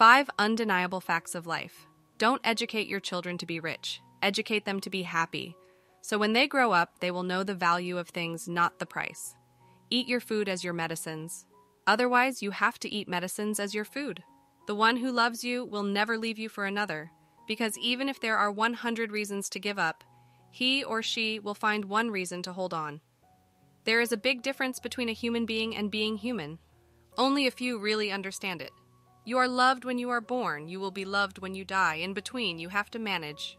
Five undeniable facts of life. Don't educate your children to be rich, educate them to be happy. So when they grow up, they will know the value of things, not the price. Eat your food as your medicines. Otherwise, you have to eat medicines as your food. The one who loves you will never leave you for another, because even if there are 100 reasons to give up, he or she will find one reason to hold on. There is a big difference between a human being and being human. Only a few really understand it. You are loved when you are born, you will be loved when you die. In between, you have to manage.